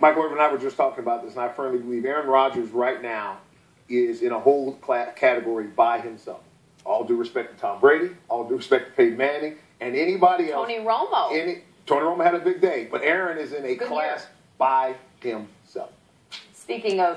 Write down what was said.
Michael Irvin and I were just talking about this, and I firmly believe Aaron Rodgers right now is in a whole category by himself. All due respect to Tom Brady, all due respect to Peyton Manning, and anybody else. Tony Romo. Any, Tony Romo had a big day, but Aaron is in a Good class year. by himself. Speaking of